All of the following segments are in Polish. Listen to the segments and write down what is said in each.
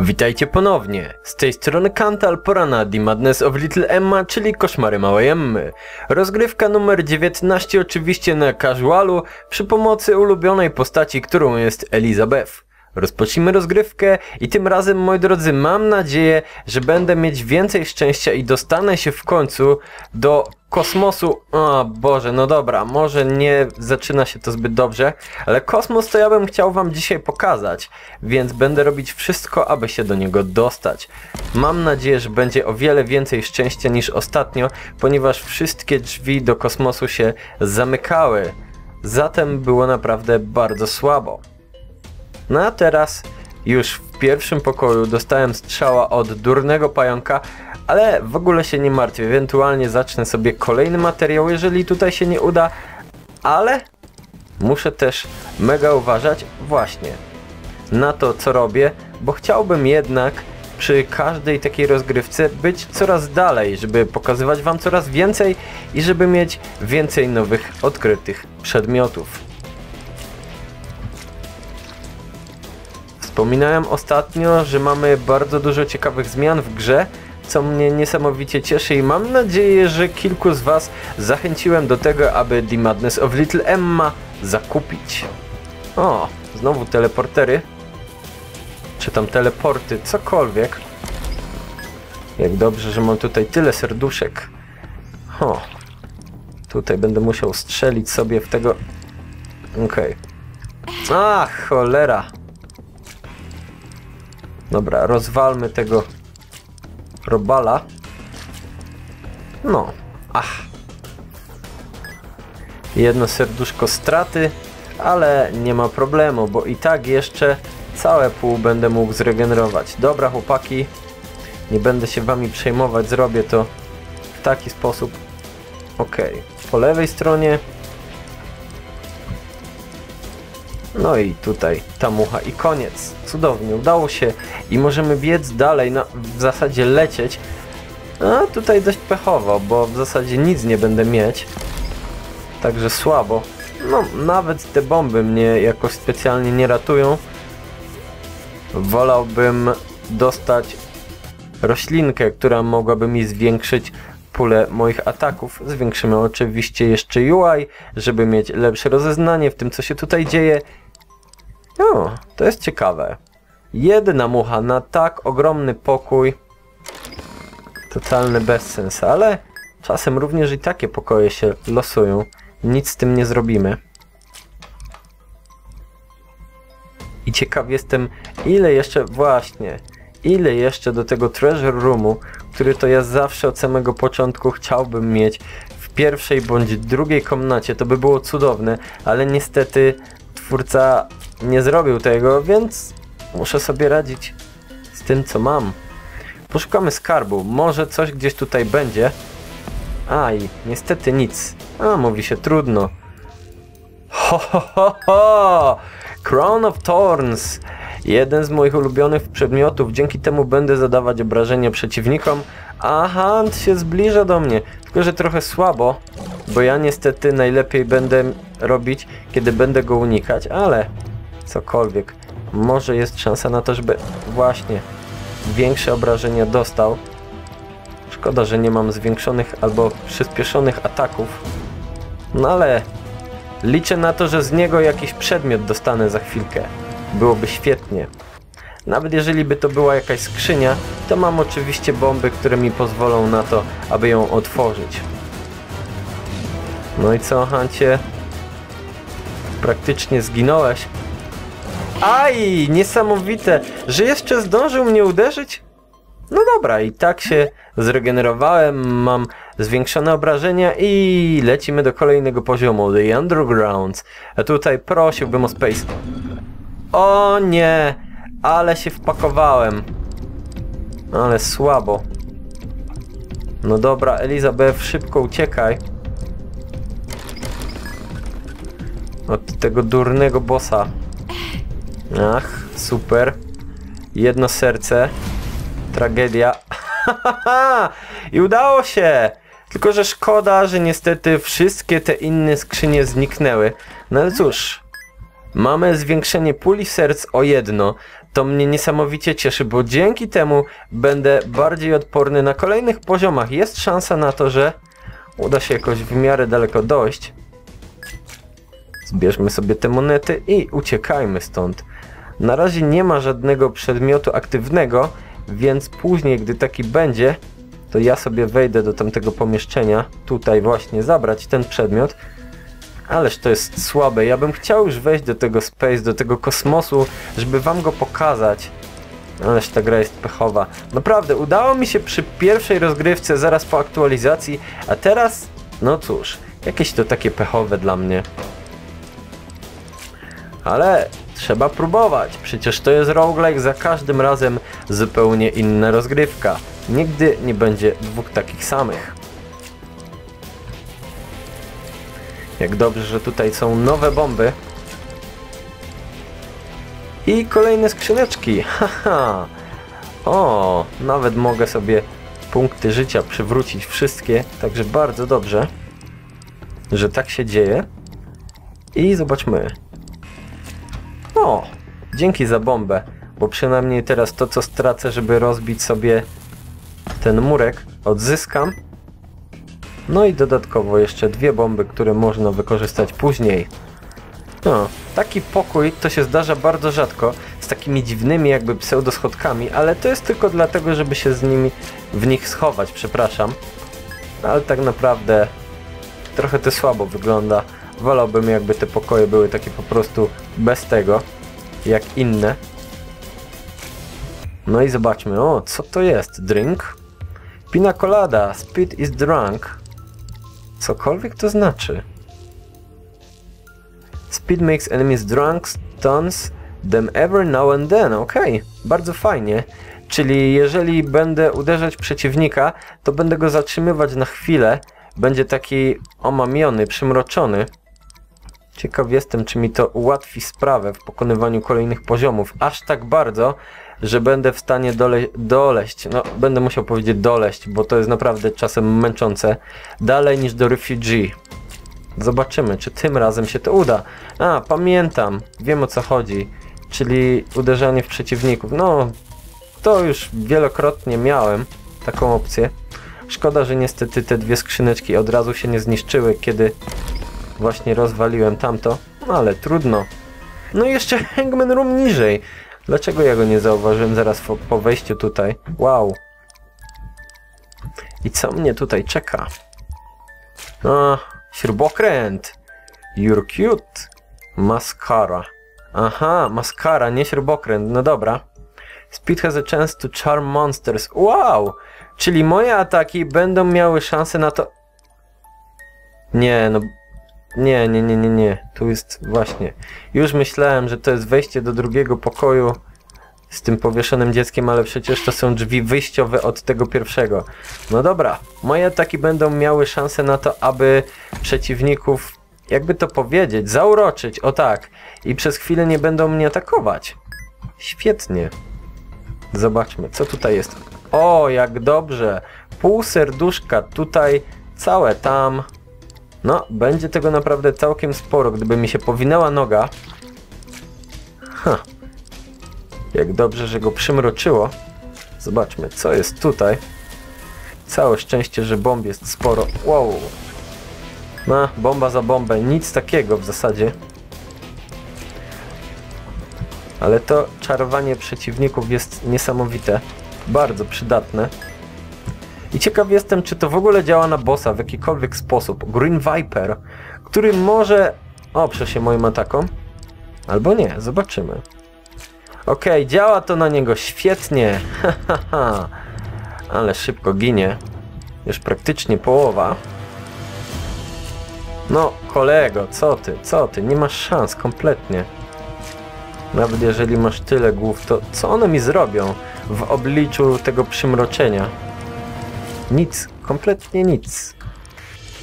Witajcie ponownie. Z tej strony Kantal, pora na The Madness of Little Emma, czyli Koszmary Małej Emmy. Rozgrywka numer 19 oczywiście na casualu przy pomocy ulubionej postaci, którą jest Elizabeth. Rozpocznijmy rozgrywkę i tym razem, moi drodzy, mam nadzieję, że będę mieć więcej szczęścia i dostanę się w końcu do kosmosu. O Boże, no dobra, może nie zaczyna się to zbyt dobrze, ale kosmos to ja bym chciał wam dzisiaj pokazać, więc będę robić wszystko, aby się do niego dostać. Mam nadzieję, że będzie o wiele więcej szczęścia niż ostatnio, ponieważ wszystkie drzwi do kosmosu się zamykały. Zatem było naprawdę bardzo słabo. No a teraz już w pierwszym pokoju dostałem strzała od durnego pająka, ale w ogóle się nie martwię. Ewentualnie zacznę sobie kolejny materiał, jeżeli tutaj się nie uda, ale muszę też mega uważać właśnie na to, co robię, bo chciałbym jednak przy każdej takiej rozgrywce być coraz dalej, żeby pokazywać Wam coraz więcej i żeby mieć więcej nowych odkrytych przedmiotów. Wspominałem ostatnio, że mamy bardzo dużo ciekawych zmian w grze, co mnie niesamowicie cieszy i mam nadzieję, że kilku z Was zachęciłem do tego, aby The Madness of Little Emma zakupić. O, znowu teleportery. Czy tam teleporty, cokolwiek. Jak dobrze, że mam tutaj tyle serduszek. O, tutaj będę musiał strzelić sobie w tego... Okej. Okay. Ach, cholera. Dobra, rozwalmy tego robala. No, ach. Jedno serduszko straty, ale nie ma problemu, bo i tak jeszcze całe pół będę mógł zregenerować. Dobra chłopaki, nie będę się wami przejmować, zrobię to w taki sposób. Ok, po lewej stronie No i tutaj ta mucha i koniec. Cudownie, udało się i możemy biec dalej, no w zasadzie lecieć. A tutaj dość pechowo, bo w zasadzie nic nie będę mieć. Także słabo. No, nawet te bomby mnie jakoś specjalnie nie ratują. Wolałbym dostać roślinkę, która mogłaby mi zwiększyć pulę moich ataków. Zwiększymy oczywiście jeszcze UI, żeby mieć lepsze rozeznanie w tym, co się tutaj dzieje. O, to jest ciekawe. Jedna mucha na tak ogromny pokój. Totalny bezsens, ale czasem również i takie pokoje się losują. Nic z tym nie zrobimy. I ciekaw jestem, ile jeszcze, właśnie, ile jeszcze do tego treasure roomu, który to ja zawsze od samego początku chciałbym mieć w pierwszej bądź drugiej komnacie. To by było cudowne, ale niestety twórca nie zrobił tego, więc muszę sobie radzić z tym, co mam. Poszukamy skarbu. Może coś gdzieś tutaj będzie. Aj, niestety nic. A, mówi się trudno. Ho, ho, ho! Crown of Thorns. Jeden z moich ulubionych przedmiotów. Dzięki temu będę zadawać obrażenia przeciwnikom, a Hunt się zbliża do mnie. Tylko, że trochę słabo, bo ja niestety najlepiej będę robić, kiedy będę go unikać, ale cokolwiek. Może jest szansa na to, żeby właśnie większe obrażenia dostał. Szkoda, że nie mam zwiększonych albo przyspieszonych ataków. No ale liczę na to, że z niego jakiś przedmiot dostanę za chwilkę. Byłoby świetnie. Nawet jeżeli by to była jakaś skrzynia, to mam oczywiście bomby, które mi pozwolą na to, aby ją otworzyć. No i co, Hancie? Praktycznie zginąłeś. Aj, niesamowite, że jeszcze zdążył mnie uderzyć? No dobra, i tak się zregenerowałem, mam zwiększone obrażenia i lecimy do kolejnego poziomu, The Underground. A tutaj prosiłbym o space. O nie, ale się wpakowałem. Ale słabo. No dobra, Elizabeth, szybko uciekaj. Od tego durnego bossa. Ach, super. Jedno serce. Tragedia. I udało się! Tylko, że szkoda, że niestety wszystkie te inne skrzynie zniknęły. No ale cóż, Mamy zwiększenie puli serc o jedno. To mnie niesamowicie cieszy, bo dzięki temu będę bardziej odporny na kolejnych poziomach. Jest szansa na to, że uda się jakoś w miarę daleko dojść. Zbierzmy sobie te monety i uciekajmy stąd. Na razie nie ma żadnego przedmiotu aktywnego, więc później, gdy taki będzie, to ja sobie wejdę do tamtego pomieszczenia, tutaj właśnie zabrać ten przedmiot. Ależ to jest słabe. Ja bym chciał już wejść do tego space, do tego kosmosu, żeby wam go pokazać. Ależ ta gra jest pechowa. Naprawdę, udało mi się przy pierwszej rozgrywce zaraz po aktualizacji, a teraz, no cóż, jakieś to takie pechowe dla mnie. Ale trzeba próbować, przecież to jest roguelike, za każdym razem zupełnie inna rozgrywka. Nigdy nie będzie dwóch takich samych. Jak dobrze, że tutaj są nowe bomby. I kolejne skrzyneczki. Haha. O, nawet mogę sobie punkty życia przywrócić wszystkie, także bardzo dobrze, że tak się dzieje. I zobaczmy. O, dzięki za bombę, bo przynajmniej teraz to, co stracę, żeby rozbić sobie ten murek, odzyskam. No i dodatkowo jeszcze dwie bomby, które można wykorzystać później. No, taki pokój to się zdarza bardzo rzadko, z takimi dziwnymi jakby pseudoschodkami, ale to jest tylko dlatego, żeby się z nimi w nich schować, przepraszam. Ale tak naprawdę trochę to słabo wygląda. Wolałbym jakby te pokoje były takie po prostu bez tego, jak inne. No i zobaczmy, o, co to jest? Drink? Pina colada, speed is drunk. Cokolwiek to znaczy. Speed makes enemies drunk, stuns them every now and then. Okej, okay. bardzo fajnie. Czyli jeżeli będę uderzać przeciwnika, to będę go zatrzymywać na chwilę. Będzie taki omamiony, przymroczony. Ciekaw jestem, czy mi to ułatwi sprawę w pokonywaniu kolejnych poziomów. Aż tak bardzo, że będę w stanie dole doleść. No, będę musiał powiedzieć doleść, bo to jest naprawdę czasem męczące. Dalej niż do Refugee. Zobaczymy, czy tym razem się to uda. A, pamiętam. Wiem o co chodzi. Czyli uderzanie w przeciwników. No, to już wielokrotnie miałem taką opcję. Szkoda, że niestety te dwie skrzyneczki od razu się nie zniszczyły, kiedy właśnie rozwaliłem tamto. No ale trudno. No i jeszcze Hangman Room niżej. Dlaczego ja go nie zauważyłem zaraz po, wejściu tutaj? Wow. I co mnie tutaj czeka? A, śrubokręt. You're cute. Mascara. Aha, maskara, nie śrubokręt. No dobra. Speed has a chance to charm monsters. Wow! Czyli moje ataki będą miały szansę na to... Nie, no... Nie, nie, nie, nie, nie. Tu jest właśnie. Już myślałem, że to jest wejście do drugiego pokoju z tym powieszonym dzieckiem, ale przecież to są drzwi wyjściowe od tego pierwszego. No dobra, moje ataki będą miały szansę na to, aby przeciwników, jakby to powiedzieć, zauroczyć, o tak. I przez chwilę nie będą mnie atakować. Świetnie. Zobaczmy, co tutaj jest. O, jak dobrze. Pół serduszka tutaj, całe tam. No, będzie tego naprawdę całkiem sporo. Gdyby mi się powinęła noga... Ha. Jak dobrze, że go przymroczyło. Zobaczmy, co jest tutaj. Całe szczęście, że bomb jest sporo. Wow. No, bomba za bombę. Nic takiego w zasadzie. Ale to czarowanie przeciwników jest niesamowite. Bardzo przydatne. I ciekaw jestem, czy to w ogóle działa na bossa w jakikolwiek sposób. Green Viper, który może oprze się moim atakom. Albo nie, zobaczymy. Okej, okay, działa to na niego świetnie. Ale szybko ginie. Już praktycznie połowa. No, kolego, co ty, co ty? Nie masz szans kompletnie. Nawet jeżeli masz tyle głów, to co one mi zrobią w obliczu tego przymroczenia? Nic, kompletnie nic.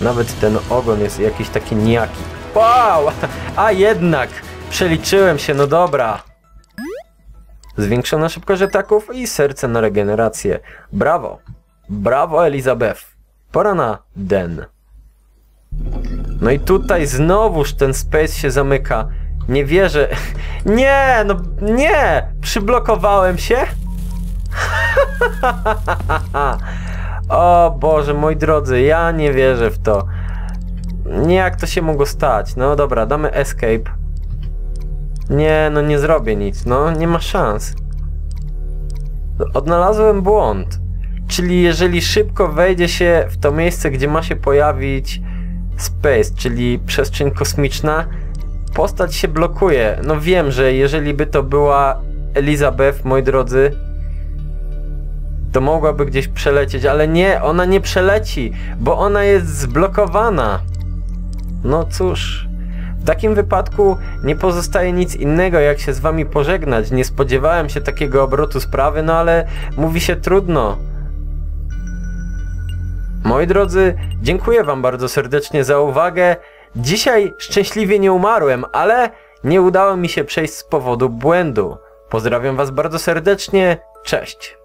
Nawet ten ogon jest jakiś taki nijaki. Wow! A jednak! Przeliczyłem się, no dobra. Zwiększona szybkość ataków i serce na regenerację. Brawo! Brawo Elizabeth! Pora na Den. No i tutaj znowuż ten space się zamyka. Nie wierzę. Nie, no nie! Przyblokowałem się? o Boże, moi drodzy, ja nie wierzę w to. Nie, jak to się mogło stać? No dobra, damy escape. Nie, no nie zrobię nic, no nie ma szans. Odnalazłem błąd. Czyli jeżeli szybko wejdzie się w to miejsce, gdzie ma się pojawić space, czyli przestrzeń kosmiczna, postać się blokuje. No wiem, że jeżeli by to była Elizabeth, moi drodzy, to mogłaby gdzieś przelecieć, ale nie, ona nie przeleci, bo ona jest zblokowana. No cóż, w takim wypadku nie pozostaje nic innego, jak się z wami pożegnać. Nie spodziewałem się takiego obrotu sprawy, no ale mówi się trudno. Moi drodzy, dziękuję wam bardzo serdecznie za uwagę. Dzisiaj szczęśliwie nie umarłem, ale nie udało mi się przejść z powodu błędu. Pozdrawiam was bardzo serdecznie. Cześć.